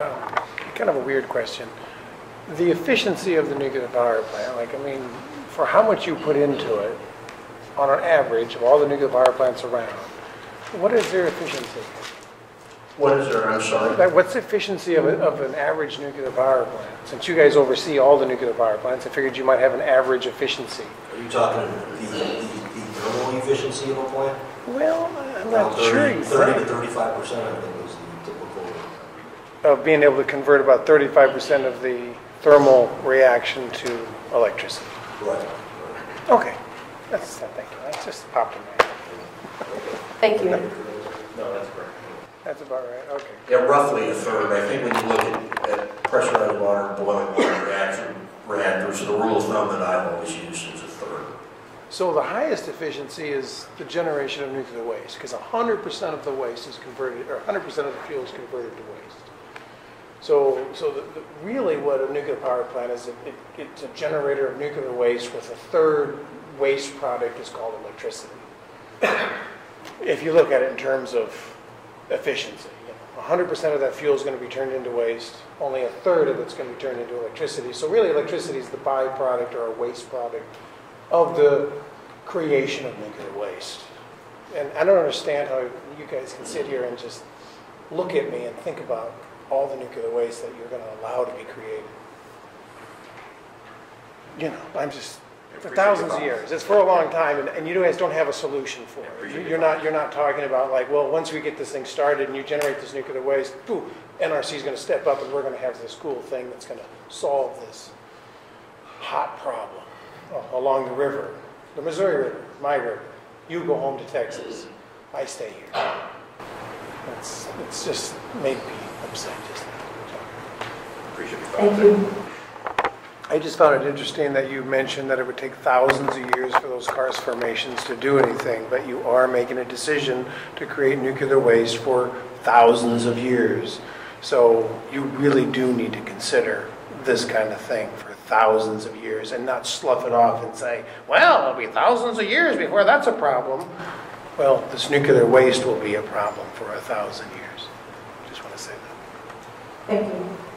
Oh, kind of a weird question. The efficiency of the nuclear power plant, like, I mean, for how much you put into it, on an average of all the nuclear power plants around, what is their efficiency? What is there, I'm sorry? Like, what's the efficiency of, a- of an average nuclear power plant? Since you guys oversee all the nuclear power plants, I figured you might have an average efficiency. Are you talking the, the, the thermal efficiency of a plant? Well, I'm not sure 30 Thirty to thirty-five percent, I think, is. Of being able to convert about 35% of the thermal reaction to electricity. Right. Okay, that's, thank you, that just popped in my head. Thank you. No, that's correct. That's about right, okay. Yeah, roughly a third. I think when you look at, at pressurized water, boiling water reaction, reactors, the rule of thumb that I've always used is a third. So the highest efficiency is the generation of nuclear waste, because 100% of the waste is converted, or 100% of the fuel is converted to waste. So, so the, the, really what a nuclear power plant is, it, it, it's a generator of nuclear waste with a third waste product is called electricity. If you look at it in terms of efficiency, you know, 100% of that fuel is going to be turned into waste, only a third of it's going to be turned into electricity. So really electricity is the byproduct or a waste product of the creation of nuclear waste. And I don't understand how you guys can sit here and just look at me and think about all the nuclear waste that you're going to allow to be created. You know, I'm just, for thousands of years, it's for a long time, and, and you guys don't have a solution for it. You're not, you're not talking about like, well, once we get this thing started and you generate this nuclear waste, pooh, NRC is going to step up and we're going to have this cool thing that's going to solve this hot problem uh, along the river, the Missouri River, my river. You go home to Texas, I stay here. It's, it's just made me upset just now. Appreciate your Thank you. I just found it interesting that you mentioned that it would take thousands of years for those karst formations to do anything, but you are making a decision to create nuclear waste for thousands of years. So you really do need to consider this kind of thing for thousands of years and not slough it off and say, well, it'll be thousands of years before that's a problem. Well, this nuclear waste will be a problem for a thousand years. Just want to say that. Thank you.